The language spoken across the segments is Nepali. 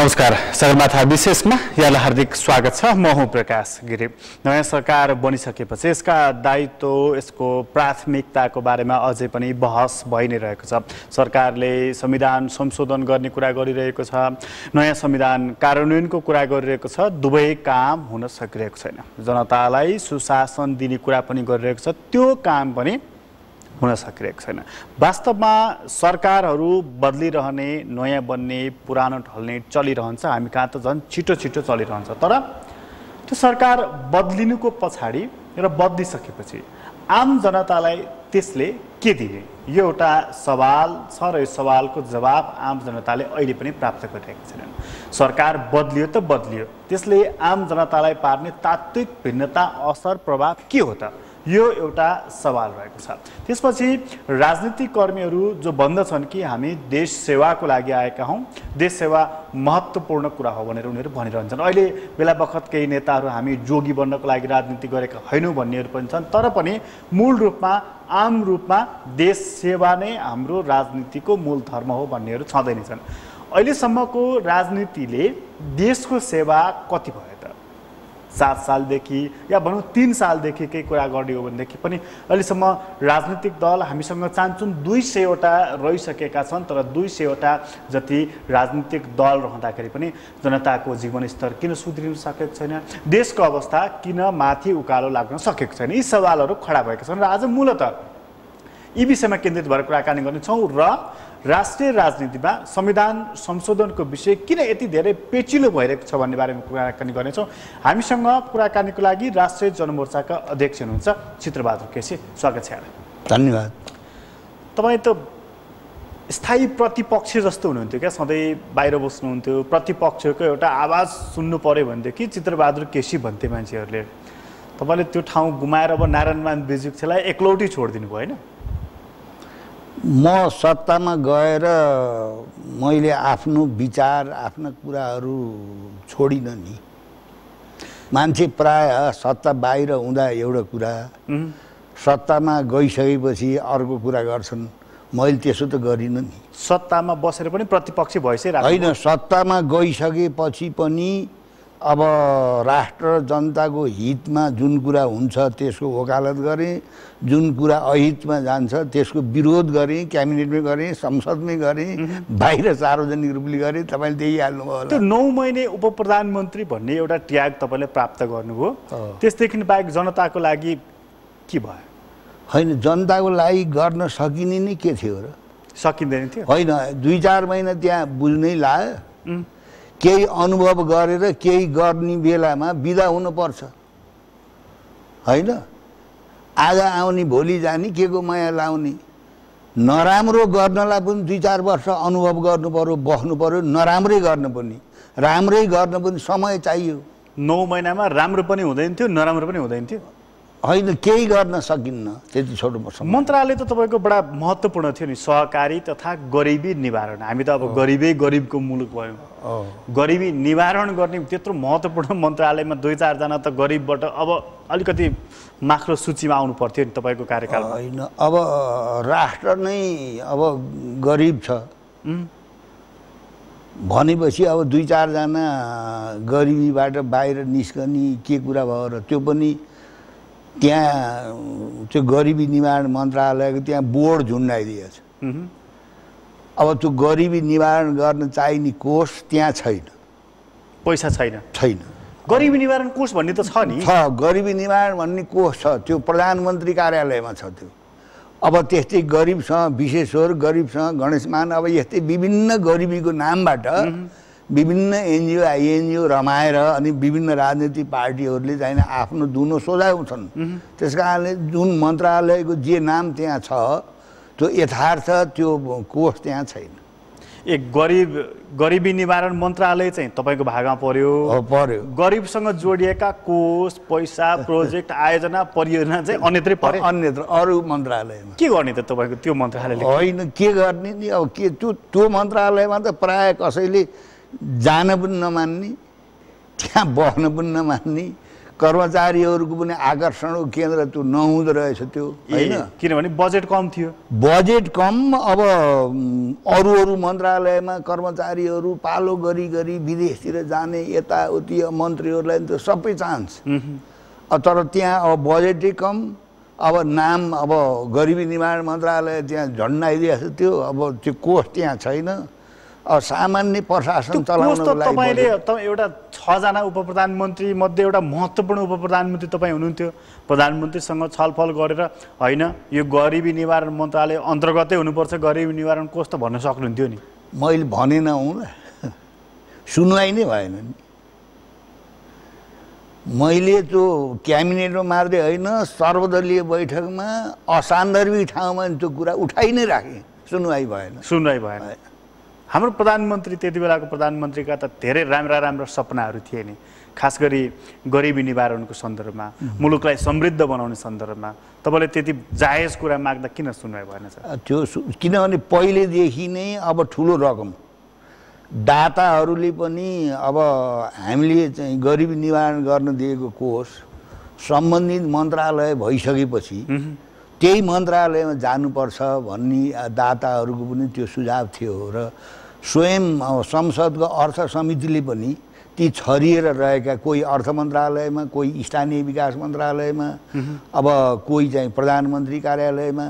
नमस्कार सगरमाथा विशेषमा यहाँलाई हार्दिक स्वागत छ। म हुँ प्रकाश गिरी। नयाँ सरकार बनिसकेपछि यसका दायित्व यसको प्राथमिकताको बारेमा अझै पनि बहस भइ नै रहेको छ। सरकारले संविधान संशोधन गर्ने कुरा गरिरहेको छ। नयाँ संविधान कार्यान्वयनको कुरा गरिरहेको छ। दुवै काम हुन सकिरहेको छैन। जनतालाई सुशासन दिने कुरा पनि गरिरहेको छ। त्यो काम पनि हुन सकिरहेको छैन। वास्तवमा सरकारहरू बदलिरहने नयाँ बन्ने पुरानो ढल्ने चलिरहन्छ। हामी कहाँ त झन् छिटो छिटो चलिरहन्छ। तर त्यो सरकार बदलिनुको पछाडि र बदलिसकेपछि आम जनतालाई त्यसले के दिने? यो एउटा सवाल छ र यो सवालको जवाब आम जनताले अहिले पनि प्राप्त गरिरहेका छैनन्। सरकार बदलियो त बदलियो। त्यसले आम जनतालाई पार्ने तात्विक भिन्नता असर प्रभाव के हो त? यो एउटा सवाल रहेको छ। त्यसपछि राजनीतिक कर्मीहरू जो भन्दछन् कि हामी देश सेवाको लागि आएका हौँ देश सेवा महत्त्वपूर्ण कुरा हो भनेर उनीहरू भनिरहन्छन्। अहिले बेला बखत केही नेताहरू हामी जोगी बन्नको लागि राजनीति गरेका होइनौँ भन्नेहरू पनि छन् तर पनि मूल रूपमा आम रूपमा देश सेवा नै हाम्रो राजनीतिको मूल धर्म हो भन्नेहरू छँदै छन्। अहिलेसम्मको राजनीतिले देशको सेवा कति भयो? सात सालदेखि या भनौँ तिन सालदेखिकै कुरा गर्ने हो भनेदेखि पनि अहिलेसम्म राजनीतिक दल हामीसँग चाहन्छन् दुई सयवटा रहिसकेका छन् तर दुई सयवटा जति राजनीतिक दल रहँदाखेरि पनि जनताको जीवनस्तर किन सुध्रिन सकेको छैन देशको अवस्था किन माथि उकालो लाग्न सकेको छैन यी सवालहरू खडा भएका छन्। र आज मूलत यी विषयमा केन्द्रित भएर कुराकानी गर्नेछौँ र राष्ट्रिय राजनीतिमा संविधान संशोधनको विषय किन यति धेरै पेचिलो भइरहेको छ भन्ने बारेमा कुराकानी गर्नेछौँ। हामीसँग कुराकानीको लागि राष्ट्रिय जनमोर्चाका अध्यक्ष हुनुहुन्छ चित्रबहादुर केसी। स्वागत छ धन्यवाद। तपाईँ त स्थायी प्रतिपक्ष जस्तो हुनुहुन्थ्यो क्या सधैँ बाहिर बस्नुहुन्थ्यो। प्रतिपक्षको एउटा आवाज सुन्नु पऱ्यो भनेदेखि चित्रबहादुर केसी भन्थे मान्छेहरूले। तपाईँले त्यो ठाउँ गुमाएर अब नारायणमान बेजुक्छेलाई एक्लौटी छोडिदिनु भयो होइन? म सत्तामा गएर मैले आफ्नो विचार आफ्ना कुराहरू छोडिनँ नि। मान्छे प्राय सत्ता बाहिर हुँदा एउटा कुरा सत्तामा गइसकेपछि अर्को कुरा गर्छन्। मैले त्यसो त गरिनँ नि। सत्तामा बसेर पनि प्रतिपक्ष भइसकिरहेको होइन सत्तामा गइसकेपछि पनि अब राष्ट्र जनताको हितमा जुन कुरा हुन्छ त्यसको वकालत गरेँ जुन कुरा अहितमा जान्छ त्यसको विरोध गरेँ क्याबिनेटमै गरेँ संसदमै गरेँ बाहिर सार्वजनिक रूपले गरेँ तपाईँले त्यही हाल्नुभयो होला। त्यो नौ महिने उप प्रधानमन्त्री भन्ने एउटा ट्याग तपाईँले प्राप्त गर्नुभयो। त्यसदेखि बाहेक जनताको लागि के भयो? होइन जनताको लागि गर्न सकिने नै के थियो र? सकिँदैन थियो। होइन दुई चार महिना त्यहाँ बुझ्नै लायो केही अनुभव गरेर केही गर्ने बेलामा बिदा हुनुपर्छ। होइन? आज आउने भोलि जाने के को माया लाउने। नराम्रो गर्नलाई पनि दुई चार वर्ष अनुभव गर्नु पऱ्यो बस्नु पऱ्यो नराम्रै गर्न पनि। राम्रै गर्न पनि समय चाहियो। नौ महिनामा राम्रो पनि हुँदैन थियो नराम्रो पनि हुँदैन थियो। होइन केही गर्न सकिन्न। त्यति छोटो समय मन्त्रालय त तपाईँको बडा महत्त्वपूर्ण थियो नि सहकारी तथा गरिबी निवारण। हामी त अब गरिबै गरिबको मुलुक भयौँ। गरिबी निवारण गर्ने त्यत्रो महत्त्वपूर्ण मन्त्रालयमा दुई चारजना त गरिबबाट अब अलिकति माख्रो सूचीमा आउनु पर्थ्यो नि तपाईँको कार्यकालमा। होइन अब राष्ट्र नै अब गरिब छ। भनेपछि अब दुई चारजना गरिबीबाट बाहिर निस्कने के कुरा भयो र त्यो पनि त्यहाँ त्यो गरिबी निवारण मन्त्रालयको त्यहाँ बोर्ड झुन्डाइदिएछ। अब त्यो गरिबी निवारण गर्न चाहिने कोष त्यहाँ छैन। पैसा छैन। छैन। गरिबी निवारण कोष भन्ने त छ नि। छ गरिबी निवारण भन्ने कोष छ। त्यो प्रधानमन्त्री कार्यालयमा छ त्यो। अब त्यस्तै गरिबसँग विशेश्वर गरिबसँग गणेशमान अब यस्तै विभिन्न गरिबीको नामबाट विभिन्न एनजिओ आइएनजिओ रमाएर अनि विभिन्न राजनीतिक पार्टीहरूले चाहिँ आफ्नो दुनो सोझाउँछन् त्यस कारणले जुन मन्त्रालयको जे नाम त्यहाँ छ त्यो यथार्थ त्यो कोष त्यहाँ छैन। एक गरिब गरिबी निवारण मन्त्रालय चाहिँ तपाईँको भागमा पर्यो। पर्यो। गरिबसँग जोडिएका कोष पैसा प्रोजेक्ट आयोजना परियोजना चाहिँ अन्यत्रै परे अन्यत्र अरू मन्त्रालयमा। के गर्ने त तपाईँको त्यो मन्त्रालयले? होइन के गर्ने नि अब के त्यो त्यो मन्त्रालयमा त प्राय कसैले जान पनि नमान्ने त्यहाँ बस्न पनि नमान्ने कर्मचारीहरूको पनि आकर्षणको केन्द्र त्यो नहुँदो रहेछ त्यो होइन? किनभने बजेट कम थियो। बजेट कम अब अरू अरू मन्त्रालयमा कर्मचारीहरू पालो गरी गरी विदेशतिर जाने यताउति मन्त्रीहरूलाई नि त सबै चान्स तर त्यहाँ अब बजेटै कम अब नाम अब गरिबी निर्माण मन्त्रालय त्यहाँ झन्डाइदिएको छ त्यो अब त्यो कोष त्यहाँ छैन। सामान्य प्रशासन लागि तपाईँले एउटा छजना उप प्रधानमन्त्री मध्ये एउटा महत्त्वपूर्ण उप प्रधानमन्त्री तपाईँ हुनुहुन्थ्यो। प्रधानमन्त्रीसँग छलफल गरेर होइन यो गरिबी निवारण मन्त्रालय अन्तर्गतै हुनुपर्छ गरिबी निवारण कोष त भन्न सक्नुहुन्थ्यो नि? मैले भनेन हुँ। सुनवाई नै भएन नि। मैले त्यो क्याबिनेटमा मार्दै होइन सर्वदलीय बैठकमा असान्दर्भिक ठाउँमा त्यो कुरा उठाइ नै राखेँ। सुनवाई भएन। सुनवाई भएन। हाम्रो प्रधानमन्त्री त्यति बेलाको प्रधानमन्त्रीका त धेरै राम्रा राम्रा सपनाहरू थिए नि। खास गरी गरिबी निवारणको सन्दर्भमा मुलुकलाई समृद्ध बनाउने सन्दर्भमा। तपाईँले त्यति जायज कुरा माग्दा किन सुनवाई भएन सर? त्यो किनभने पहिलेदेखि नै अब ठुलो रकम दाताहरूले पनि अब हामीले चाहिँ गरिबी निवारण गर्न दिएको कोष सम्बन्धित मन्त्रालय भइसकेपछि त्यही मन्त्रालयमा जानुपर्छ भन्ने दाताहरूको पनि त्यो सुझाव थियो र स्वयं संसदको अर्थ समितिले पनि ती छरिएर रहेका कोही अर्थ मन्त्रालयमा कोही स्थानीय विकास मन्त्रालयमा अब कोही चाहिँ प्रधानमन्त्री कार्यालयमा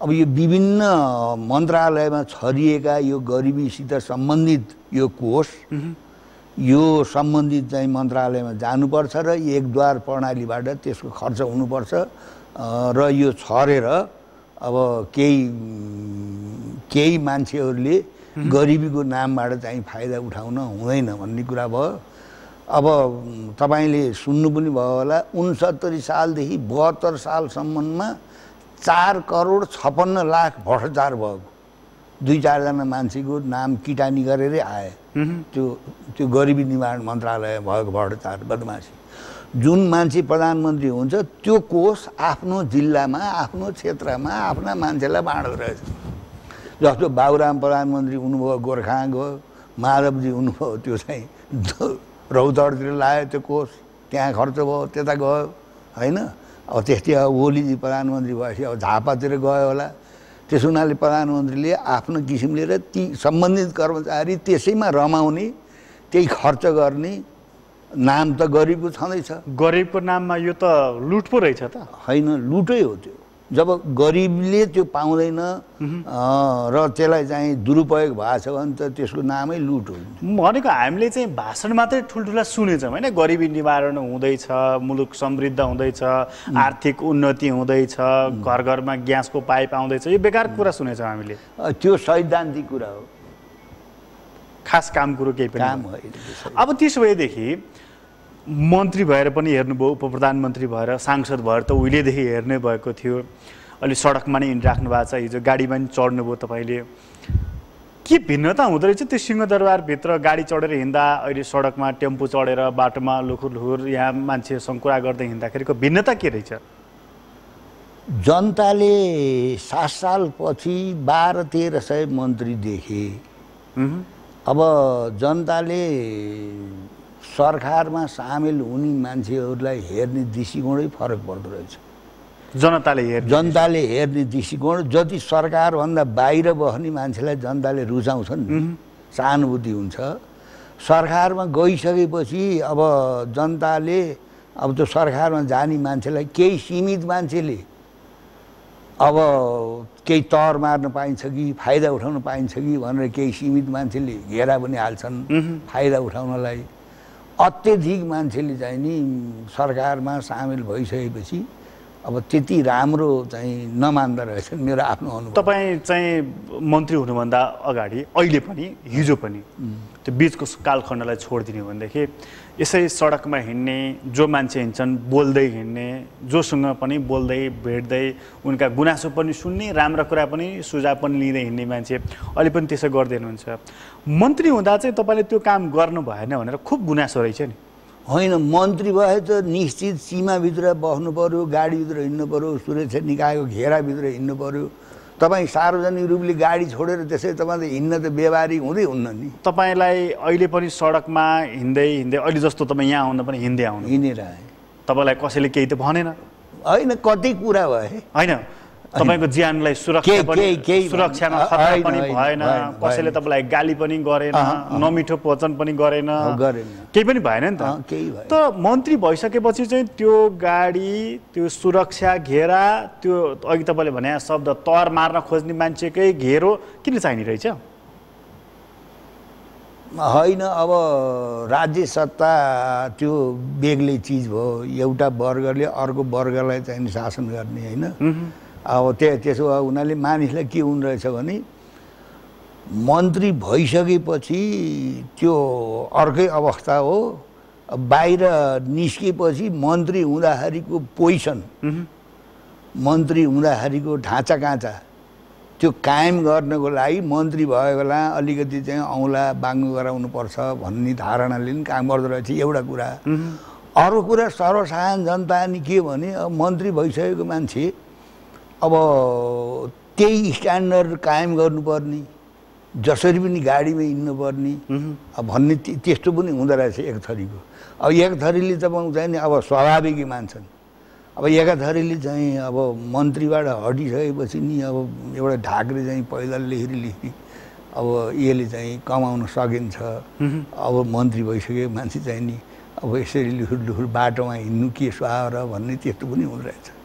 अब यो विभिन्न मन्त्रालयमा छरिएका यो गरिबीसित सम्बन्धित यो कोष यो सम्बन्धित चाहिँ मन्त्रालयमा जानुपर्छ र एकद्वार प्रणालीबाट त्यसको खर्च हुनुपर्छ र यो छरेर अब केही केही मान्छेहरूले गरिबीको नामबाट चाहिँ फाइदा उठाउन हुँदैन भन्ने कुरा भयो। अब तपाईँले सुन्नु पनि भयो होला उनसत्तरी सालदेखि बहत्तर सालसम्ममा चार करोड छप्पन्न लाख भ्रष्टाचार भएको। दुई चारजना मान्छेको नाम किटानी गरेरै आए। त्यो त्यो गरिबी निवारण मन्त्रालय भएको भ्रष्टाचार बदमासी। जुन मान्छे प्रधानमन्त्री हुन्छ त्यो कोष आफ्नो जिल्लामा आफ्नो क्षेत्रमा आफ्ना मान्छेलाई बाँड्दो रहेछ। जस्तो बाबुराम प्रधानमन्त्री हुनुभयो गोर्खा गयो माधवजी हुनुभयो त्यो चाहिँ रौतहटतिर लायो त्यो कोष त्यहाँ खर्च भयो त्यता गयो होइन? अब त्यस्तै अब ओलीजी प्रधानमन्त्री भएपछि अब झापातिर गयो होला। त्यसो हुनाले प्रधानमन्त्रीले आफ्नो किसिमले र ती सम्बन्धित कर्मचारी त्यसैमा रमाउने त्यही खर्च गर्ने नाम त गरिबको छँदैछ। गरिबको नाममा यो त लुट पो रहेछ त। होइन लुटै हो त्यो। जब गरिबले त्यो पाउँदैन र त्यसलाई चाहिँ दुरुपयोग भएको छ भने त त्यसको नामै लुट हो। भनेको हामीले चाहिँ भाषण मात्रै ठुल्ठुला सुनेछौँ होइन? गरिबी निवारण हुँदैछ मुलुक समृद्ध हुँदैछ आर्थिक उन्नति हुँदैछ घर घरमा ग्यासको पाइप आउँदैछ यो बेकार कुरा सुनेछौँ हामीले। त्यो सैद्धान्तिक कुरा हो। खास काम कुरो केही पनि काम होइन। अब त्यसो भएदेखि मन्त्री भएर पनि हेर्नुभयो उप प्रधानमन्त्री भएर सांसद भएर त उहिलेदेखि हेर्नै भएको थियो। अहिले सडकमा नै हिँडिराख्नु भएको छ हिजो गाडीमा नि चढ्नुभयो तपाईँले। के भिन्नता हुँदो रहेछ त्यो सिंहदरबारभित्र? गाडी चढेर हिँड्दा अहिले सडकमा टेम्पो चढेर बाटोमा लुखुर लुखुर यहाँ मान्छेसँग कुरा गर्दै हिँड्दाखेरिको भिन्नता के रहेछ? जनताले सात सालपछि बाह्र तेह्र सय मन्त्री देखे। अब जनताले सरकारमा सामेल हुने मान्छेहरूलाई हेर्ने दृष्टिकोणै फरक पर्दो रहेछ। जनताले हेर्ने जनताले हेर्ने दृष्टिकोण जति सरकारभन्दा बाहिर बस्ने मान्छेलाई जनताले रुचाउँछन् नि सहानुभूति हुन्छ। सरकारमा गइसकेपछि अब जनताले अब त्यो सरकारमा जाने मान्छेलाई केही सीमित मान्छेले अब केही तर मार्न पाइन्छ कि फाइदा उठाउन पाइन्छ कि भनेर केही सीमित मान्छेले घेरा पनि हाल्छन्। फाइदा उठाउनलाई अत्यधिक मान्छेले चाहिँ नि सरकारमा सामेल भइसकेपछि अब त्यति राम्रो चाहिँ नमान्दो रहेछ मेरो आफ्नो अनुभव। तपाईँ चाहिँ मन्त्री हुनुभन्दा अगाडि अहिले पनि हिजो पनि त्यो बिचको कालखण्डलाई छोडिदिने हो भनेदेखि यसै सडकमा हिँड्ने जो मान्छे हिँड्छन् बोल्दै हिँड्ने जोसँग पनि बोल्दै भेट्दै उनका गुनासो पनि सुन्ने राम्रा कुरा पनि सुझाव पनि लिँदै हिँड्ने मान्छे अहिले पनि त्यसो गर्दै हुनुहुन्छ। मन्त्री हुँदा चाहिँ तपाईँले त्यो काम गर्नु भएन भनेर खुब गुनासो रहेछ नि। होइन मन्त्री भए त निश्चित सीमाभित्र बस्नु पऱ्यो गाडीभित्र हिँड्नु पऱ्यो सुरक्षा निकायको घेराभित्र हिँड्नु पऱ्यो तपाईँ सार्वजनिक रूपले गाडी छोडेर त्यसै तपाईँ त हिँड्न त व्यवहारिक हुँदै हुन्न नि। तपाईँलाई अहिले पनि सडकमा हिँड्दै हिँड्दै अहिले जस्तो तपाईँ यहाँ आउन पनि हिँड्दै आउनु। हिँडेर तपाईँलाई कसैले केही त भनेन। होइन कति कुरा भए होइन। तपाईँको ज्यानलाई सुरक्षा सुरक्षामा खतरा पनि भएन कसैले। तपाईँलाई गाली पनि गरेन। नमिठो वचन पनि गरेन। केही पनि भएन नि त अँ, केही भएन। त मन्त्री भइसकेपछि चाहिँ त्यो गाडी त्यो सुरक्षा घेरा त्यो अघि तपाईँले भने शब्द तर मार्न खोज्ने मान्छेकै घेरो किन चाहिने रहेछ होइन अब राज्य सत्ता त्यो बेग्लै चिज भयो एउटा वर्गले अर्को वर्गलाई चाहिँ शासन गर्ने होइन अब त्यो त्यसो भए उनीहरूले मानिसलाई के हुनु रहेछ भने मन्त्री भइसकेपछि त्यो अर्कै अवस्था हो। बाहिर निस्केपछि मन्त्री हुँदाखेरिको पोजिसन मन्त्री हुँदाखेरिको ढाँचा काँचा त्यो कायम गर्नको लागि मन्त्री भएको बेला अलिकति चाहिँ औँला बाङ्गो गराउनुपर्छ भन्ने धारणाले पनि काम गर्दो रहेछ एउटा कुरा। अर्को कुरा सर्वसाधारण जनता नि के भने अब मन्त्री भइसकेको मान्छे अब त्यही स्ट्यान्डर्ड कायम गर्नुपर्ने जसरी पनि गाडीमा हिँड्नुपर्ने भन्ने त्य- त्यस्तो पनि हुँदो रहेछ एक थरीको। अब एक थरीले तपाईँ चाहिँ नि अब स्वाभाविकै मान्छन्। अब एकाथरीले चाहिँ अब मन्त्रीबाट हटिसकेपछि नि अब एउटा ढाक्रे चाहिँ पैदल लेखरी लेखरी अब यसले चाहिँ कमाउन सकिन्छ। अब मन्त्री भइसकेको मान्छे चाहिँ नि अब यसरी लुहुर लुहुर बाटोमा हिँड्नु के सुहाएर भन्ने त्यस्तो पनि हुँदो रहेछ।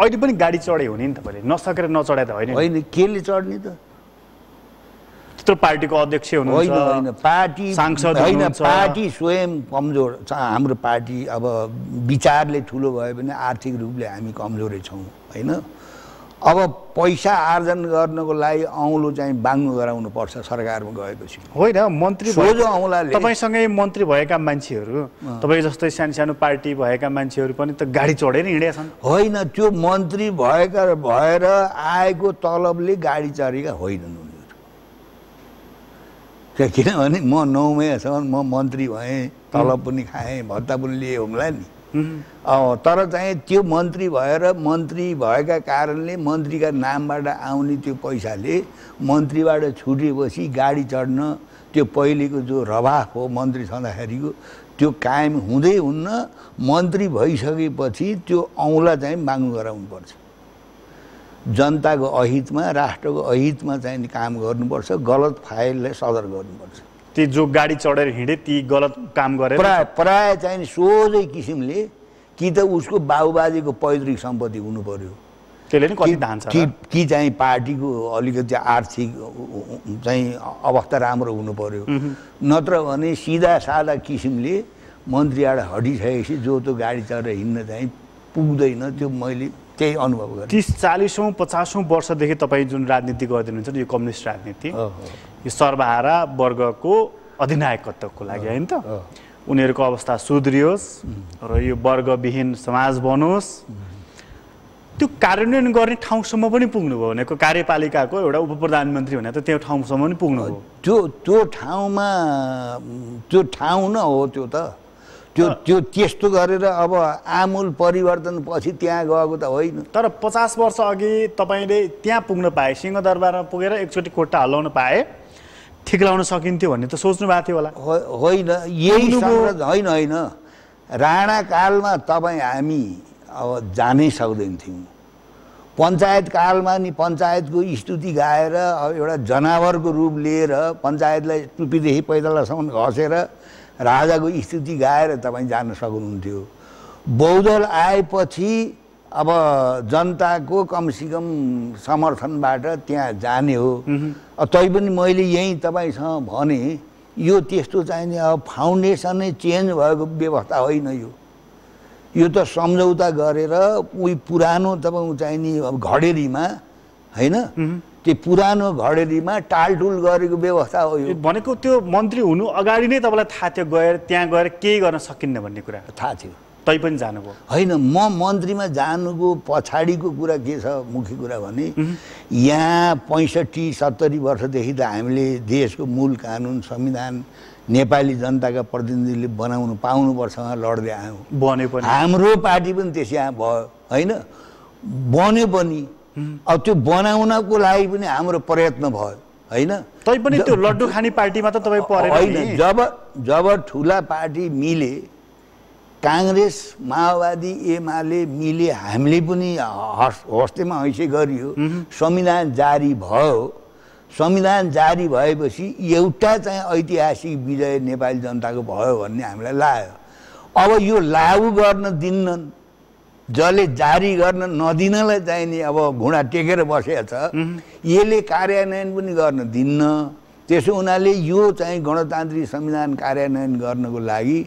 अहिले पनि गाडी चढे हुने नि तपाईँले नसकेर नचढाए त होइन। होइन केले चढ्ने त त्यत्रो पार्टीको अध्यक्ष होइन होइन हुनुहुन्छ पार्टी सांसद होइन हुनुहुन्छ। पार्टी स्वयं कमजोर छ हाम्रो पार्टी अब विचारले ठुलो भयो भने आर्थिक रूपले हामी कमजोरै छौँ होइन अब पैसा आर्जन गर्नको लागि औँलो चाहिँ बाङ्गो गराउनु पर्छ सरकारमा गएपछि। होइन मन्त्री औँलाले तपाईँसँगै मन्त्री भएका मान्छेहरू तपाईँ जस्तै सानो सानो पार्टी भएका मान्छेहरू पनि त गाडी चढेर हिँडेका छन्। होइन त्यो मन्त्री भएका भएर आएको तलबले गाडी चढेका होइनन् उनीहरू। किनभने म नौमयसम्म म मन्त्री भएँ तलब पनि खाएँ भत्ता पनि लिएँ हुम्ला नि। तर चाहिँ त्यो मन्त्री भएर मन्त्री भएका कारणले मन्त्रीका नामबाट आउने त्यो पैसाले मन्त्रीबाट छुटेपछि गाडी चढ्न त्यो पहिलेको जो रवाफ हो मन्त्री छँदाखेरिको त्यो कायम हुँदै हुन्न मन्त्री भइसकेपछि त्यो औँला चाहिँ माग्नु गराउनुपर्छ। जनताको अहितमा राष्ट्रको अहितमा चाहिँ काम गर्नुपर्छ गलत फाइललाई सदर गर्नुपर्छ। ती जो गाडी चढेर हिँडे ती गलत काम गरेर प्राय प्राय चाहिँ सोझै किसिमले कि त उसको बाबुबाजेको पैतृक सम्पत्ति हुनु पर्यो त्यसले नि कति कि- धान्छ कि कि चाहिँ पार्टीको अलिकति आर्थिक चाहिँ अवस्था राम्रो हुनु पर्यो नत्र भने सिधा सादा किसिमले मन्त्रीबाट हटिसकेपछि जो त्यो गाडी चढेर हिँड्न चाहिँ पुग्दैन त्यो मैले त्यही अनुभव गरेँ। तिस चालिसौँ पचासौँ वर्षदेखि तपाईँ जुन राजनीति गरिदिनुहुन्छ नि यो कम्युनिस्ट राजनीति। यो सर्वहारा वर्गको अधिनायकत्वको लागि होइन त। उनीहरूको अवस्था सुध्रियोस् र यो वर्गविहीन समाज बनोस्। त्यो कार्यान्वयन गर्ने ठाउँसम्म पनि पुग्नुभयो भनेको कार्यपालिकाको एउटा उप प्रधानमन्त्री भने त त्यो ठाउँसम्म पनि पुग्नुभयो। त्यो त्यो ठाउँमा त्यो ठाउँ न हो त्यो त। त्यो त्यो त्यस्तो गरेर अब आमूल परिवर्तन पछि त्यहाँ गएको त होइन। तर पचास वर्ष अघि तपाईँले त्यहाँ पुग्न पाए सिंहदरबारमा पुगेर एकचोटि खुट्टा हल्लाउन पाए ठिक लाउन सकिन्थ्यो भन्ने त सोच्नु भएको थियो होला। होइन यही होइन होइन। राणाकालमा तपाईँ हामी अब जानै सक्दैन थियौँ पञ्चायत कालमा नि पञ्चायतको स्तुति गाएर अब एउटा जनावरको रूप लिएर पञ्चायतलाई टुप्पीदेखि पैदलसम्म घसेर राजाको स्तुति गाएर तपाईँ जान सक्नुहुन्थ्यो। बौद्धल आएपछि अब जनताको कमसेकम समर्थनबाट त्यहाँ जाने हो। तैपनि मैले यहीँ तपाईँसँग भने यो त्यस्तो चाहिने अब फाउन्डेसनै चेन्ज भएको व्यवस्था होइन यो। यो त सम्झौता गरेर उही पुरानो तपाईँ चाहिने अब घडेरीमा होइन? त्यो पुरानो घडेरीमा टालटुल गरेको व्यवस्था हो यो। भनेको त्यो मन्त्री हुनु अगाडि नै तपाईँलाई थाहा थियो गएर त्यहाँ गएर केही गर्न सकिन्न भन्ने कुरा? थाहा थियो। तै पनि जानुभयो। होइन म मन्त्रीमा जानुको पछाडिको कुरा के छ मुख्य कुरा भने यहाँ पैँसठी सत्तरी वर्षदेखि त हामीले देशको मूल कानुन संविधान नेपाली जनताका प्रतिनिधिले बनाउनु पाउनुपर्छ लड्दै आयौँ। बने पनि। हाम्रो पार्टी पनि त्यसै भयो होइन? बन्यो पनि। अब त्यो बनाउनको लागि पनि हाम्रो प्रयत्न भयो होइन? तै पनि त्यो लड्डु खाने पार्टीमा त तपाईँ होइन जब जब ठुला पार्टी मिले काङ्ग्रेस माओवादी एमाले मिले हामीले पनि हस् हस्तेमा हैसे गरियो। संविधान जारी भयो। संविधान जारी भएपछि एउटा चाहिँ ऐतिहासिक विजय नेपाली जनताको भयो भन्ने हामीलाई लाग्यो। अब यो लागू गर्न दिन्नन् जसले जारी गर्न नदिनलाई चाहिने अब घुँडा टेकेर बसेको छ यसले कार्यान्वयन पनि गर्न दिन्न। त्यसो हुनाले यो चाहिँ गणतान्त्रिक संविधान कार्यान्वयन गर्नको लागि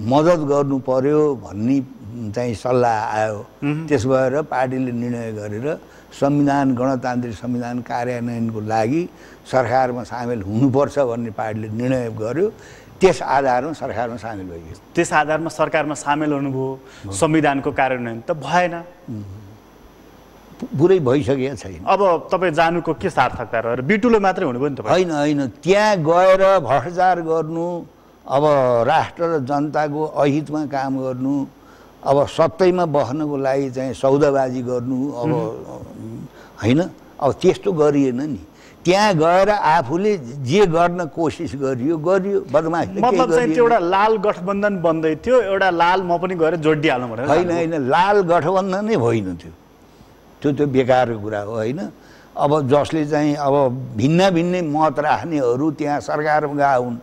मद्दत गर्नु पर्यो भन्ने चाहिँ सल्लाह आयो। त्यस भएर पार्टीले निर्णय गरेर संविधान गणतान्त्रिक संविधान कार्यान्वयनको लागि सरकारमा सामेल हुनुपर्छ भन्ने पार्टीले निर्णय गर्यो। त्यस आधारमा सरकारमा सामेल भइयो। त्यस आधारमा सरकारमा सामेल हुनुभयो। संविधानको कार्यान्वयन त भएन। पुरै भइसकेको छैन। अब तपाईँ जानुको के सार्थकता रहेर बिटुलो मात्रै हुनुभयो नि तपाईँ होइन होइन। त्यहाँ गएर भ्रष्टाचार गर्नु अब राष्ट्र र जनताको अहितमा काम गर्नु अब सत्तैमा बस्नको लागि चाहिँ सौदाबाजी गर्नु अब होइन? अब त्यस्तो गरिएन नि। त्यहाँ गएर आफूले जे गर्न कोसिस गरियो गरियो। बदमासले केही मतलब चाहिँ। त्यो एउटा लाल गठबन्धन बन्दै थियो एउटा लाल म पनि गएर जोडिहालौँ भनेर होइन होइन। लाल गठबन्धनै होइन त्यो। त्यो त्यो बेकारको कुरा हो होइन? अब जसले चाहिँ अब भिन्न भिन्नै मत राख्नेहरू त्यहाँ सरकारमा हुन्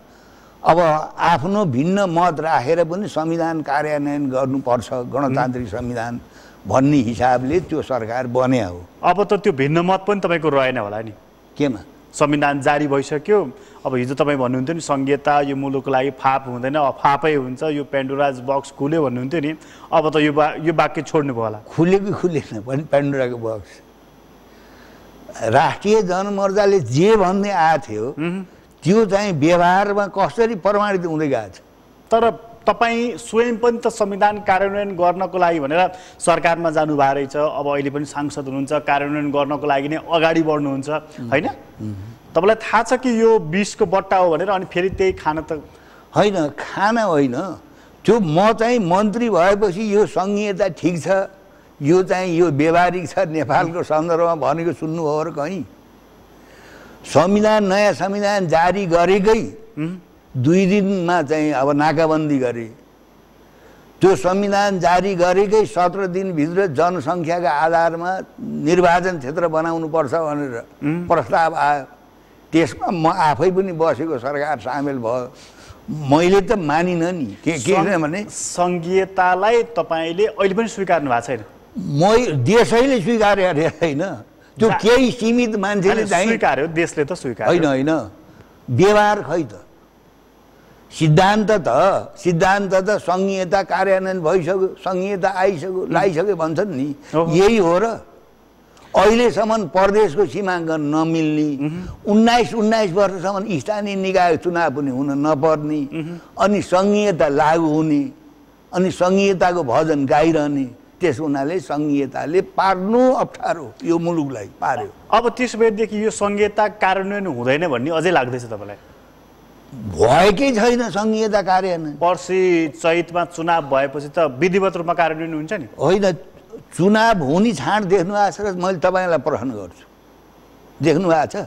अब आफ्नो भिन्न मत राखेर पनि संविधान कार्यान्वयन गर्नुपर्छ गणतान्त्रिक संविधान भन्ने हिसाबले त्यो सरकार बने हो। अब त त्यो भिन्न मत पनि तपाईँको रहेन होला नि। केमा? संविधान जारी भइसक्यो। अब हिजो तपाईँ भन्नुहुन्थ्यो नि सङ्घीयता यो मुलुकको लागि फाप हुँदैन अब फापै हुन्छ यो पेन्डोराज बक्स खुल्यो भन्नुहुन्थ्यो नि। अब त यो बा यो वाक्य छोड्नुभयो होला। खुल्यो कि खुलेन पनि पेन्डोराको बक्स? राष्ट्रिय जनमोर्चाले जे भन्ने आएको थियो त्यो चाहिँ व्यवहारमा कसरी प्रमाणित हुँदै गएको छ? तर तपाईँ स्वयं पनि त संविधान कार्यान्वयन गर्नको लागि भनेर सरकारमा जानुभएको रहेछ अब अहिले पनि सांसद हुनुहुन्छ कार्यान्वयन गर्नको लागि नै अगाडि बढ्नुहुन्छ होइन? तपाईँलाई थाहा छ कि यो विषको बट्टा हो भनेर अनि फेरि त्यही खान त? होइन खाना होइन। त्यो म चाहिँ मन्त्री भएपछि यो सङ्घीयता ठिक छ यो चाहिँ यो व्यवहारिक छ नेपालको सन्दर्भमा भनेको सुन्नुभयो र कहीँ। संविधान नयाँ संविधान जारी गरेकै दुई दिनमा चाहिँ अब नाकाबन्दी गरे। त्यो संविधान जारी गरेकै सत्र दिनभित्र जनसङ्ख्याका आधारमा निर्वाचन क्षेत्र बनाउनुपर्छ भनेर प्रस्ताव आयो। त्यसमा म आफै पनि बसेको सरकार सामेल भयो। मैले त मानिनँ नि। के के भने? सङ्घीयतालाई तपाईँले अहिले पनि स्वीकार्नु भएको छैन? मै देशैले स्वीकार्यो अरे होइन त्यो केही सीमित मान्छेले होइन, चाहिँ स्वीकार्यो देशले त होइन स्वीकार्यो। होइन व्यवहार खै त? सिद्धान्त त सिद्धान्त त सङ्घीयता कार्यान्वयन भइसक्यो सङ्घीयता आइसक्यो लगाइसक्यो भन्छन् नि। यही हो र अहिलेसम्म प्रदेशको सीमाङ्कन नमिल्ने उन्नाइस उन्नाइस वर्षसम्म स्थानीय निकाय चुनाव पनि हुन नपर्ने अनि सङ्घीयता लागू हुने अनि सङ्घीयताको भजन गाइरहने त्यस हुनाले सङ्घीयताले पार्नु अप्ठ्यारो यो मुलुकलाई पार्यो। अब त्यस भएदेखि यो सङ्घीयता कार्यान्वयन हुँदैन भन्ने अझै लाग्दैछ तपाईँलाई? भएकै छैन सङ्घीयता कार्यान्वयन। पर्सि चैतमा चुनाव भएपछि त विधिवत रूपमा कार्यान्वयन हुन्छ नि। होइन चुनाव हुने छाँड देख्नु भएको छ र मैले तपाईँलाई प्रश्न गर्छु। देख्नु भएको छ?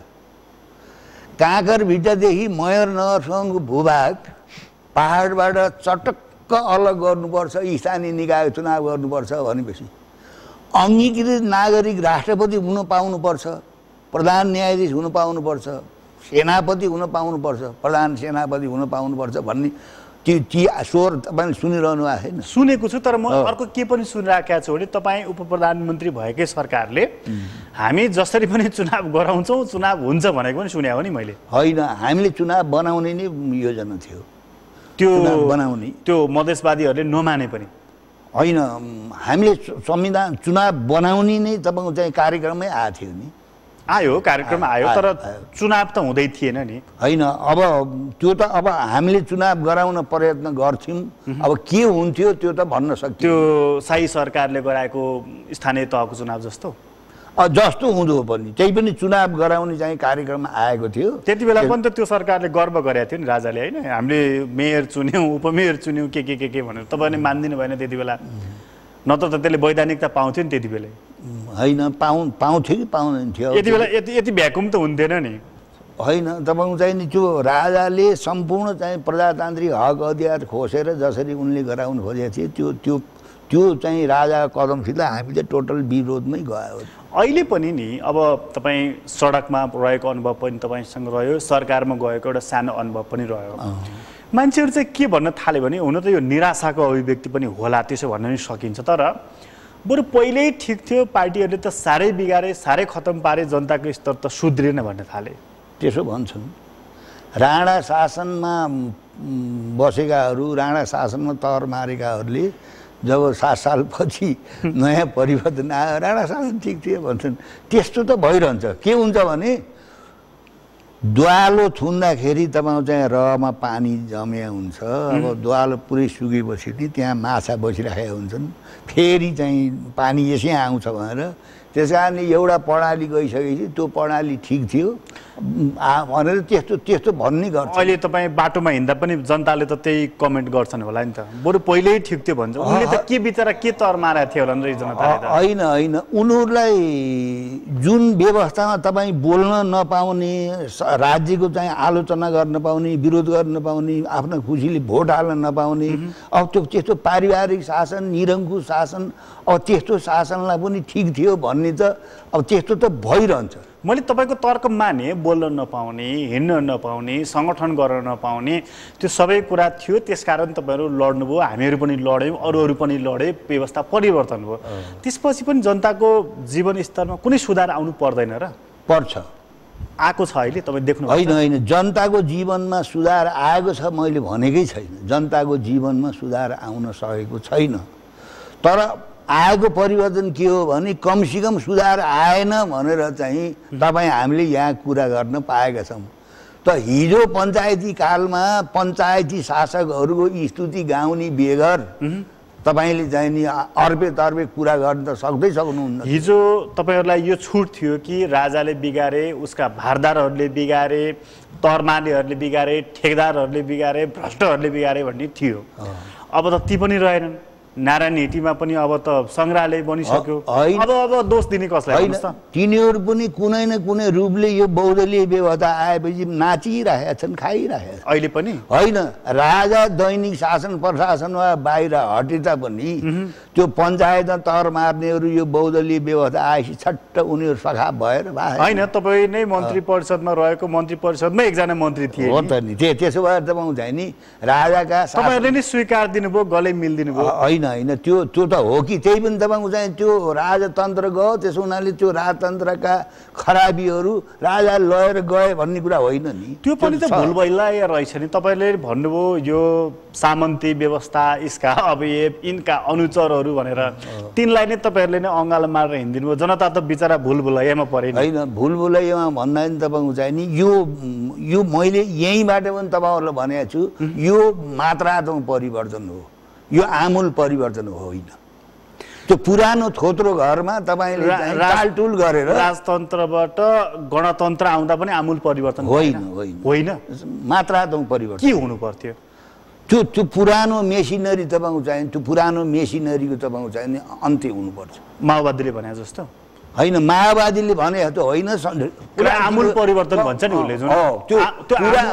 काँकरभिट्टादेखि मयरनगरसम्मको भूभाग पाहाडबाट चटक्क अलग गर्नुपर्छ स्थानीय निकाय चुनाव गर्नुपर्छ भनेपछि। अङ्गीकृत नागरिक राष्ट्रपति हुन पाउनुपर्छ प्रधान न्यायाधीश हुन पाउनुपर्छ सेनापति हुन पाउनुपर्छ प्रधान सेनापति हुन पाउनुपर्छ भन्ने ती ती स्वर तपाईँले सुनिरहनु भएको छैन। सुनेको छु तर म। अर्को के पनि सुनिरहेको छु भने तपाईँ उप प्रधानमन्त्री भएकै सरकारले हामी जसरी पनि चुनाव गराउँछौँ चुनाव हुन्छ भनेको पनि सुने हो नि मैले। होइन हामीले चुनाव बनाउने नै योजना थियो। त्यो बनाउने। त्यो मधेसवादीहरूले नमाने पनि। होइन हामीले संविधान चुनाव बनाउने नै तपाईँको चाहिँ कार्यक्रममै आएको थियो नि। आयो कार्यक्रम आयो तर। चुनाव त हुँदै थिएन नि। होइन अब त्यो त अब हामीले चुनाव गराउन प्रयत्न गर्थ्यौँ। अब के हुन्थ्यो त्यो त भन्न सक्थ्यो त्यो शाही सरकारले गराएको स्थानीय तहको चुनाव जस्तो। जस्तो हुँदो पनि। त्यही पनि चुनाव गराउने चाहिँ कार्यक्रम आएको थियो। त्यति बेला पनि त त्यो सरकारले गर्व गरेको थियो नि राजाले होइन? हामीले मेयर चुन्यौँ उपमेयर चुन्यौँ के के के के भनेर। तपाईँले मानिदिनु भएन त्यति बेला। नत्र त त्यसले वैधानिकता पाउँथ्यो नि त्यति बेलै। होइन पाउ पाउँथ्यो कि पाउँदैन थियो यति बेला यति यति भ्याकुम त हुन्थेन नि। होइन तपाईँको चाहिँ नि त्यो राजाले सम्पूर्ण चाहिँ प्रजातान्त्रिक हक अधिकार खोसेर जसरी उनले गराउनु खोजेको थिए त्यो त्यो त्यो चाहिँ राजाको कदमसित हामी चाहिँ टोटल विरोधमै गयो। अहिले पनि नि अब तपाईँ सडकमा रहेको अनुभव पनि तपाईँसँग रह्यो सरकारमा गएको एउटा सानो अनुभव पनि रह्यो। मान्छेहरू चाहिँ के भन्न थाल्यो भने हुन त यो निराशाको अभिव्यक्ति पनि होला त्यसो भन्न पनि सकिन्छ। तर बरु पहिल्यै ठिक थियो पार्टीहरूले त साह्रै बिगारे साह्रै खतम पारे जनताको स्तर त सुध्रिएन भन्न थाले। त्यसो भन्छन्। राणा शासनमा बसेकाहरू राणा शासनमा तर मारेकाहरूले जब सात सालपछि नयाँ परिवर्तन आयो राणा शासन ठिक थियो भन्छन्। त्यस्तो त भइरहन्छ। के हुन्छ भने द्वालो थुन्दाखेरि तपाईँको चाहिँ रहमा पानी जमिया हुन्छ। अब द्वालो पुरै सुकेपछि नि त्यहाँ माछा बसिराखेका हुन्छन्। फेरि चाहिँ पानी यसै आउँछ भनेर। त्यस कारण एउटा प्रणाली गइसकेपछि त्यो प्रणाली ठिक थियो। भनेर त्यस्तो त्यस्तो भन्ने गर्छ। अहिले तपाईँ बाटोमा हिँड्दा पनि जनताले त त्यही कमेन्ट गर्छन् होला नि त। बरु पहिल्यै ठिक थियो भन्छ। उनले त के बिचरा के तर मारेको थियो होला नि जनताले त। होइन होइन। उनीहरूलाई जुन व्यवस्थामा तपाईँ बोल्न नपाउने राज्यको चाहिँ आलोचना गर्न पाउने विरोध गर्न नपाउने आफ्नो खुसीले भोट हाल्न नपाउने अब त्यो त्यस्तो पारिवारिक शासन निरङ्कुश शासन अब त्यस्तो शासनलाई पनि ठिक थियो भन्ने त अब त्यस्तो त भइरहन्छ। मैले तपाईँको तर्क माने बोल्न नपाउने हिँड्न नपाउने सङ्गठन गर्न नपाउने त्यो सबै कुरा थियो। त्यसकारण तपाईँहरू लड्नुभयो हामीहरू पनि लड्यौँ अरू अरू पनि लडे व्यवस्था परिवर्तन भयो। त्यसपछि पनि जनताको जीवनस्तरमा कुनै सुधार आउनु पर्दैन र? पर्छ। आएको छ अहिले तपाईँ देख्नु होइन होइन। जनताको जीवनमा सुधार आएको छ मैले भनेकै छैन। जनताको जीवनमा सुधार आउन सकेको छैन। तर आएको परिवर्तन के हो भने कमसेकम सुधार आएन भनेर चाहिँ तपाईँ हामीले यहाँ कुरा गर्न पाएका छौँ। त हिजो पञ्चायती कालमा पञ्चायती शासकहरूको स्तुति गाउने बेगर तपाईँले चाहिँ नि अर्बे तर्बे कुरा गर्न त सक्दै सक्नुहुन्न। हिजो तपाईँहरूलाई यो छुट थियो कि राजाले बिगारे उसका भारदारहरूले बिगारे तरमालेहरूले बिगारे ठेकदारहरूले बिगारे भ्रष्टहरूले बिगारे भन्ने थियो। अब त ती पनि रहेनन्। नारायण हिटीमा पनि अब त सङ्ग्रहालय बनिसक्यो। अब अब दोष दिने कसलाई तिनीहरू पनि कुनै न कुनै रूपले यो बौद्धलीय व्यवस्था आएपछि नाचिरहेका छन् खाइरहेका अहिले पनि? होइन। राजा दैनिक शासन प्रशासनमा बाहिर हटे तापनि त्यो पञ्चायतमा तर मार्नेहरू यो बौद्धलीय व्यवस्था आएपछि छट्ट उनीहरू सखा भएर होइन तपाईँ नै मन्त्री परिषदमा रहेको मन्त्री परिषदमै एकजना मन्त्री थिए हो त नि त्यसो भएर तपाईँ हुन्छ नि राजाका तपाईँहरूले नै स्वीकार दिनुभयो गलै मिलिदिनु भयो होइन होइन। त्यो त्यो त हो कि। त्यही पनि तपाईँको चाहिँ त्यो राजतन्त्र गयो त्यसो हुनाले त्यो राजतन्त्रका खराबीहरू राजा लगेर गए भन्ने कुरा होइन नि। त्यो पनि त भुल भइला रहेछ नि। तपाईँले भन्नुभयो यो सामन्ती व्यवस्था यसका अवयव यिनका अनुचरहरू भनेर। तिनलाई नै तपाईँहरूले नै अँगालो मारेर हिँडिदिनु भयो जनता त बिचरा भुल भुलैयामा परे होइन भुल भुलैयामा भन्दा नि तपाईँको चाहिँ नि यो यो मैले यहीँबाट पनि तपाईँहरूलाई भनेको छु यो मात्रात्मक परिवर्तन हो। यो आमूल परिवर्तन होइन। त्यो पुरानो थोत्रो घरमा तपाईँले टालटुल गरेर राजतन्त्रबाट गणतन्त्र आउँदा पनि आमूल परिवर्तन होइन होइन। होइन? मात्रात्मक परिवर्तन। के हुनु पर्थ्यो त्यो त्यो पुरानो मेसिनरी तपाईँको चाहियो त्यो पुरानो मेसिनरीको तपाईँको चाहियो अन्त्य हुनुपर्छ। माओवादीले भने जस्तो। होइन माओवादीले भने त होइन आमूल परिवर्तन भन्छ नि उसले त्यो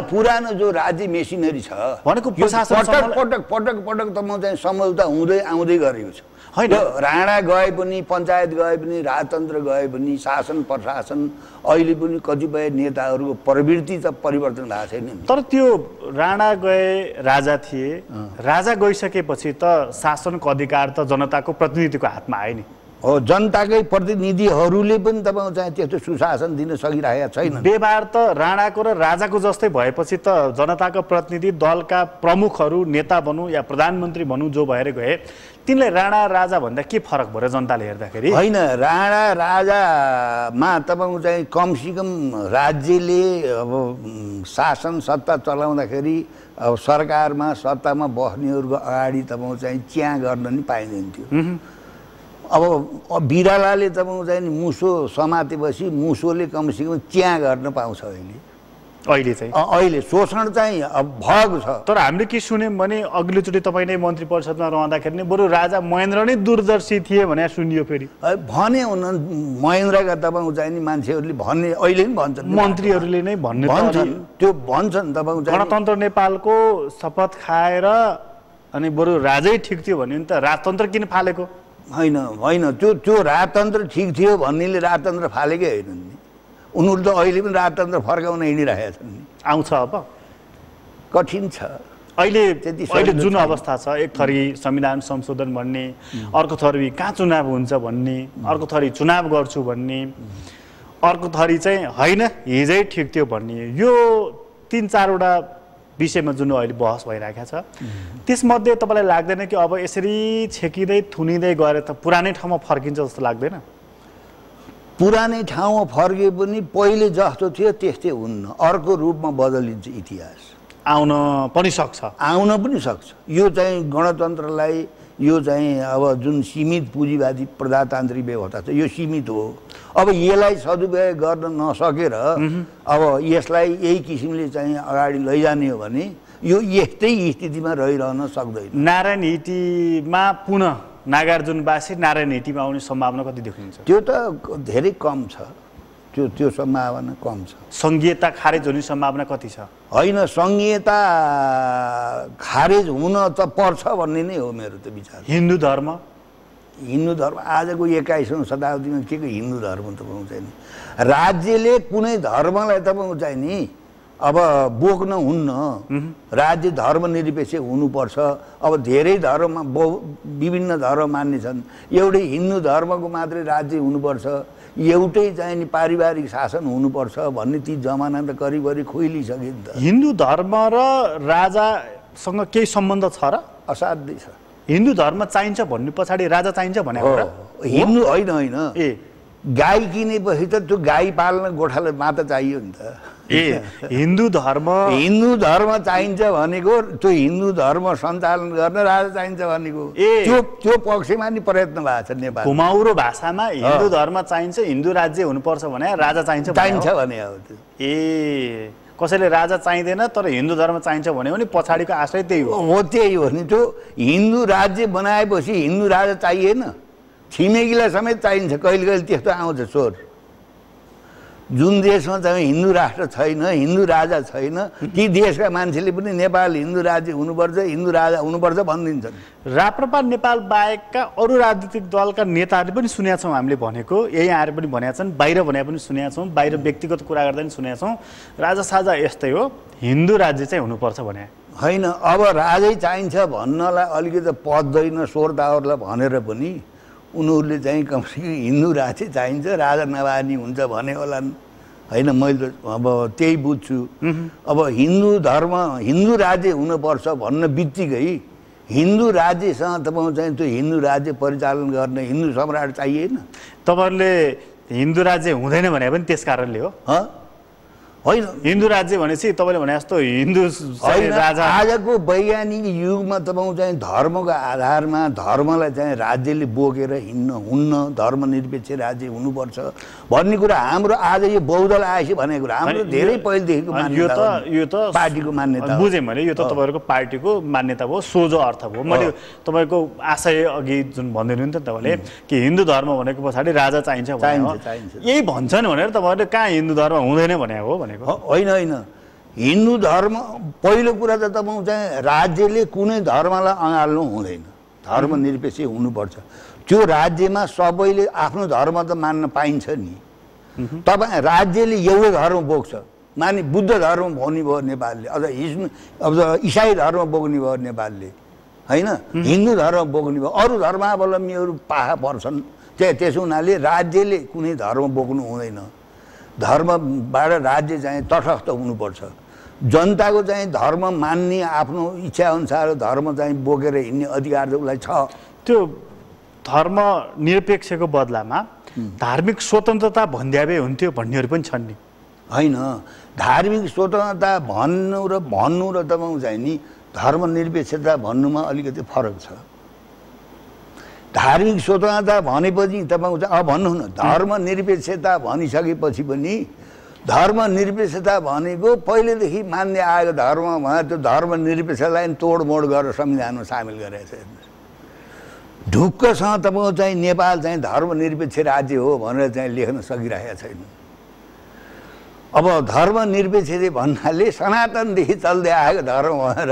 पुरानो जो राज्य मेसिनरी छ भनेको पटक पटक पटक पटक त म चाहिँ सम्झौता हुँदै आउँदै गरेको छु। होइन। राणा गए पनि पञ्चायत गए पनि राजतन्त्र गए पनि शासन प्रशासन अहिले पनि कतिपय नेताहरूको प्रवृत्ति त परिवर्तन भएको छैन तर त्यो राणा गए राजा थिए राजा गइसकेपछि त शासनको अधिकार त जनताको प्रतिनिधिको हातमा आयो नि। हो जनताकै प्रतिनिधिहरूले पनि तपाईँको चाहिँ त्यस्तो सुशासन दिन सकिरहेका छैन व्यवहार त राणाको र राजाको जस्तै भएपछि त जनताको प्रतिनिधि दलका प्रमुखहरू नेता भनौँ या प्रधानमन्त्री भनौँ जो भएर गए तिनलाई राणा राजा भन्दा के फरक भयो जनताले हेर्दाखेरि? होइन राणा राजामा तपाईँको चाहिँ कमसेकम राज्यले अब शासन सत्ता चलाउँदाखेरि अब सरकारमा सत्तामा बस्नेहरूको अगाडि तपाईँको चाहिँ च्या गर्न नि पाइँदैन थियो। अब बिरालाले तपाईँको चाहिँ नि मुसो समातेपछि मुसोले कमसेकम च्या गर्न पाउँछ अहिले। अहिले चाहिँ? अहिले शोषण चाहिँ अब भएको छ। तर हामीले के सुन्यौँ भने अघिल्लोचोटि तपाईँ नै मन्त्री परिषदमा रहँदाखेरि नै बरु राजा महेन्द्र नै दूरदर्शी थिए भने सुनियो फेरि। भने हुन महेन्द्रका तपाईँको चाहिँ नि मान्छेहरूले भन्ने अहिले पनि भन्छन्। मन्त्रीहरूले नै भन्ने त भन्छन् त्यो भन्छन् तपाईँको गणतन्त्र नेपालको शपथ खाएर अनि बरु राजै ठिक थियो भने त राजतन्त्र किन फालेको? होइन होइन त्यो त्यो राजतन्त्र ठिक थियो भन्नेले राजतन्त्र फालेकै होइनन् नि। उनीहरू त अहिले पनि राजतन्त्र फर्काउन हिँडिरहेका छन् नि। आउँछ अब। कठिन छ। अहिले त्यति अहिले जुन। अवस्था छ एक थरी संविधान संशोधन भन्ने अर्को थरी कहाँ चुनाव हुन्छ भन्ने अर्को थरी चुनाव गर्छु भन्ने अर्को थरी चाहिँ होइन हिजै ठिक थियो भन्ने। यो तिन चारवटा विषयमा जुन अहिले बहस भइरहेको छ त्यसमध्ये तपाईँलाई लाग्दैन कि अब यसरी छेकिँदै थुनिँदै गएर त पुरानै ठाउँमा फर्किन्छ जस्तो लाग्दैन? पुरानै ठाउँमा फर्के पनि पहिले जस्तो थियो त्यस्तै हुन्न अर्को रूपमा बदलिन्छ इतिहास। आउन पनि सक्छ। आउन पनि सक्छ। यो चाहिँ गणतन्त्रलाई यो चाहिँ अब जुन सीमित पुँजीवादी प्रजातान्त्रिक व्यवस्था छ यो सीमित हो। अब यसलाई सदुपयोग गर्न नसकेर अब यसलाई यही किसिमले चाहिँ अगाडि लैजाने हो भने यो यस्तै स्थितिमा रहिरहन सक्दैन। नारायण हिटीमा पुनः नागार्जुनवासी नारायण हिटीमा आउने सम्भावना कति देख्नुहुन्छ त्यो त धेरै कम छ। त्यो त्यो सम्भावना कम छ। सङ्घीयता खारेज हुने सम्भावना कति छ? होइन सङ्घीयता खारेज हुन त पर्छ भन्ने नै हो मेरो त विचार। हिन्दू धर्म? हिन्दू धर्म आजको एक्काइसौँ शताब्दीमा के को हिन्दू धर्म त पाउँछ नि? राज्यले कुनै धर्मलाई तपाईँको चाहिँ नि? अब बोक्न हुन्न। राज्य धर्मनिरपेक्ष हुनुपर्छ। अब धेरै धर्म बहु विभिन्न धर्म मान्ने छन् एउटै हिन्दू धर्मको मात्रै राज्य हुनुपर्छ। एउटै चाहिँ नि पारिवारिक शासन हुनुपर्छ भन्ने ती जमाना त करिब करिब खोइलिसक्यो नि त। हिन्दू धर्म र राजासँग केही सम्बन्ध छ र? असाध्यै छ। हिन्दू धर्म चाहिन्छ भन्ने पछाडि राजा चाहिन्छ भने हो। हिन्दू होइन होइन। ए। गाई किनेपछि त त्यो गाई पाल्न गोठालाई माता चाहियो नि त। ए हिन्दू धर्म हिन्दू धर्म चाहिन्छ भनेको त्यो हिन्दू धर्म सञ्चालन गर्न राजा चाहिन्छ भनेको। ए। त्यो त्यो पक्षमा नि प्रयत्न भएको छ नेपाल कुमाउरो भाषामा हिन्दू धर्म चाहिन्छ हिन्दू राज्य हुनुपर्छ भने राजा चाहिन्छ चाहिन्छ हो। भने अब त्यो। ए। कसैले राजा चाहिँदैन तर हिन्दू धर्म चाहिन्छ भने पनि पछाडिको आशय त्यही हो। हो त्यही हो नि त्यो हिन्दू राज्य बनाएपछि हिन्दू राजा चाहिएन। छिमेकीलाई समेत चाहिन्छ कहिले कहिले त्यस्तो आउँछ स्वर। जुन देशमा चाहिँ हिन्दू राष्ट्र छैन हिन्दू राजा छैन ती देशका मान्छेले पनि नेपाल हिन्दू राज्य हुनुपर्छ हिन्दू राजा हुनुपर्छ भनिदिन्छन्। राप्रपा नेपाल बाहेकका अरू राजनीतिक दलका नेताहरूले पनि सुनेका छौँ हामीले भनेको यही आएर पनि भनेका छन् बाहिर भने पनि सुनेका छौँ बाहिर व्यक्तिगत कुरा गर्दा पनि सुनेका छौँ। राजा साझा यस्तै हो हिन्दू राज्य चाहिँ हुनुपर्छ भने। होइन अब राजै चाहिन्छ भन्नलाई अलिकति पच्दैन श्रोताहरूलाई भनेर पनि उनीहरूले चाहिँ कमसेकम हिन्दू राज्य चाहिन्छ राजा नवानी हुन्छ भने होला। होइन मैले त अब त्यही बुझ्छु। अब हिन्दू धर्म हिन्दू राज्य हुनुपर्छ भन्न बित्तिकै हिन्दू राज्यसँग तपाईँको चाहिँ त्यो हिन्दू राज्य परिचालन गर्ने हिन्दू सम्राट चाहिएन। तपाईँहरूले हिन्दू राज्य हुँदैन भने पनि त्यस कारणले हँ? होइन हिन्दू राज्य भनेपछि तपाईँले भने जस्तो हिन्दू राजा आजको वैज्ञानिक युगमा तपाईँको चाहिँ धर्मको आधारमा धर्मलाई चाहिँ राज्यले बोकेर हिँड्न हुन्न धर्मनिरपेक्ष राज्य हुनुपर्छ भन्ने कुरा हाम्रो आज यो बहुदल आएपछि भनेको कुरा हाम्रो धेरै पहिलेदेखिको यो त। यो त पार्टीको मान्यता। बुझेँ मैले यो त तपाईँहरूको पार्टीको मान्यता भयो सोझो अर्थ भयो मैले तपाईँको आशय अघि जुन भन्दै हुनुहुन्थ्यो नि तपाईँले कि हिन्दू धर्म भनेको पछाडि राजा। चाहिन्छ। यही भन्छन् भनेर तपाईँहरूले कहाँ हिन्दू धर्म हुँदैन भने हो भनेको? हो- होइन होइन। हिन्दू धर्म पहिलो कुरा त तपाईँको चाहिँ राज्यले कुनै धर्मलाई अँगाल्नु हुँदैन। धर्मनिरपेक्ष हुनुपर्छ। त्यो राज्यमा सबैले आफ्नो धर्म त मान्न पाइन्छ नि। तपाईँ राज्यले एउटै धर्म बोक्छ। माने बुद्ध धर्म बोक्ने भयो नेपालले अझ हिस्नु अब इसाई धर्म बोक्ने भयो नेपालले होइन? हिन्दू धर्म बोक्ने भयो। अरू धर्मावलम्बीहरू पाहा पर्छन्। त्यहाँ त्यसो हुनाले राज्यले कुनै धर्म बोक्नु हुँदैन। धर्मबाट राज्य चाहिँ तटस्थ हुनुपर्छ। जनताको चाहिँ धर्म मान्ने आफ्नो इच्छाअनुसार धर्म चाहिँ बोकेर हिँड्ने अधिकार चाहिँ उसलाई छ। त्यो धर्म निरपेक्षको बदलामा धार्मिक स्वतन्त्रता भन्ध्यावे हुन्थ्यो भन्नेहरू पनि छन् नि। होइन धार्मिक स्वतन्त्रता भन्नु र भन्नु र तपाईँको चाहिँ नि धर्मनिरपेक्षता भन्नुमा अलिकति फरक छ। धार्मिक स्वतन्त्रता भनेपछि तपाईँको चाहिँ अब भन्नु न धर्मनिरपेक्षता भनिसकेपछि पनि धर्मनिरपेक्षता भनेको पहिलेदेखि मान्दै आएको धर्म भने त्यो धर्मनिरपेक्षतालाई तोडमोड गरेर संविधानमा सामेल गरेको छ। ढुक्कसँग तपाईँको चाहिँ नेपाल चाहिँ धर्मनिरपेक्ष राज्य हो भनेर चाहिँ लेख्न सकिरहेको छैन। अब धर्मनिरपेक्ष भन्नाले सनातनदेखि चल्दै आएको धर्म भनेर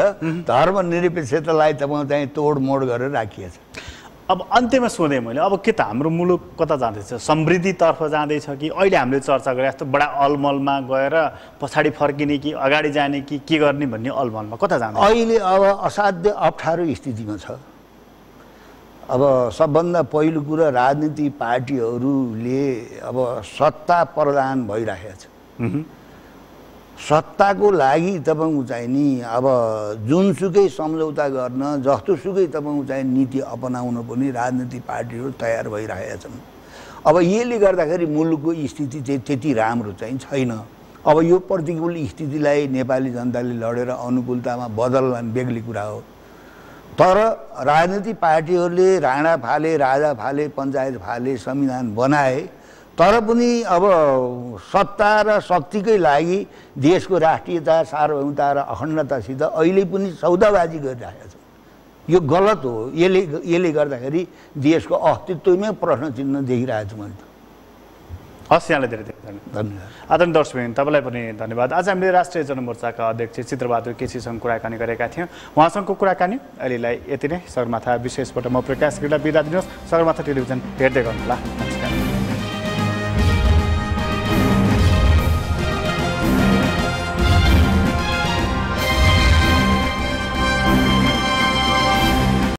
धर्मनिरपेक्षतालाई तपाईँ चाहिँ तोडमोड गरेर राखिएको छ अब अन्त्यमा सोधेँ मैले अब के त हाम्रो मुलुक कता जाँदैछ? समृद्धितर्फ जाँदैछ कि अहिले हामीले चर्चा गरे जस्तो बडा अलमलमा गएर पछाडि फर्किने कि अगाडि जाने कि के गर्ने भन्ने अलमलमा कता जाँदैछ? अहिले अब असाध्य अप्ठ्यारो स्थितिमा छ। अब सबभन्दा पहिलो कुरा राजनीतिक पार्टीहरूले अब सत्ता प्रदान भइरहेको छ सत्ताको लागि तपाईँको चाहिँ नि अब जुनसुकै सम्झौता गर्न जस्तोसुकै तपाईँको चाहिँ नीति अपनाउन पनि राजनीतिक पार्टीहरू तयार भइरहेका छन्। अब यसले गर्दाखेरि मुलुकको स्थिति चाहिँ त्यति राम्रो चाहिँ छैन। अब यो प्रतिकूल स्थितिलाई नेपाली जनताले लडेर अनुकूलतामा बदल्ला बेग्ली कुरा हो। तर राजनीतिक पार्टीहरूले राणा फाले राजा फाले पञ्चायत फाले संविधान बनाए तर पनि अब सत्ता र शक्तिकै लागि देशको राष्ट्रियता सार्वभौमता र अखण्डतासित अहिले पनि सौदाबाजी गरिरहेको छ। यो गलत हो। यसले यसले गर्दाखेरि देशको अस्तित्वमै प्रश्न चिन्ह देखिरहेको छु मैले त। हस् यहाँलाई धेरै धेरै धन्यवाद। धन्यवाद। आदरणीय दर्शकबिन तपाईँलाई पनि धन्यवाद। आज हामीले राष्ट्रिय जनमोर्चाका अध्यक्ष चित्रबहादुर केसीसँग कुराकानी गरेका थियौँ। उहाँसँगको कुराकानी अहिलेलाई यति नै। सगरमाथा विशेषबाट म प्रकाश गिडा बिदा दिनुहोस्। सगरमाथा टेलिभिजन हेर्दै गर्नुहोला।